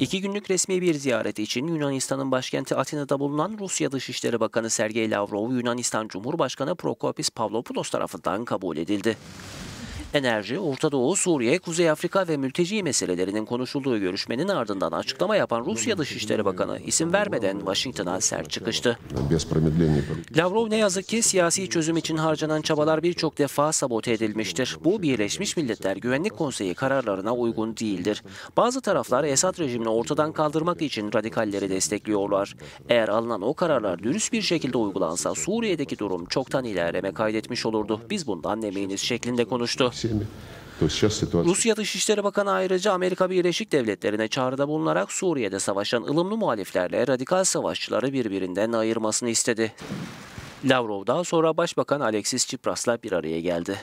İki günlük resmi bir ziyareti için Yunanistan'ın başkenti Atina'da bulunan Rusya Dışişleri Bakanı Sergey Lavrov, Yunanistan Cumhurbaşkanı Prokopis Pavlopoulos tarafından kabul edildi. Enerji, Orta Doğu, Suriye, Kuzey Afrika ve mülteci meselelerinin konuşulduğu görüşmenin ardından açıklama yapan Rusya Dışişleri Bakanı isim vermeden Washington'a sert çıkıştı. Lavrov ne yazık ki siyasi çözüm için harcanan çabalar birçok defa sabote edilmiştir. Bu Birleşmiş Milletler Güvenlik Konseyi kararlarına uygun değildir. Bazı taraflar Esad rejimini ortadan kaldırmak için radikalleri destekliyorlar. Eğer alınan o kararlar dürüst bir şekilde uygulansa Suriye'deki durum çoktan ilerleme kaydetmiş olurdu. Biz bundan eminiz şeklinde konuştu. Семи. То. Rusya Dışişleri Bakanı ayrıca Amerika Birleşik Devletleri'ne çağrıda bulunarak Suriye'de savaşan ılımlı muhaliflerle radikal savaşçıları birbirinden ayırmasını istedi. Lavrov daha sonra Başbakan Alexis Tsipras'la bir araya geldi.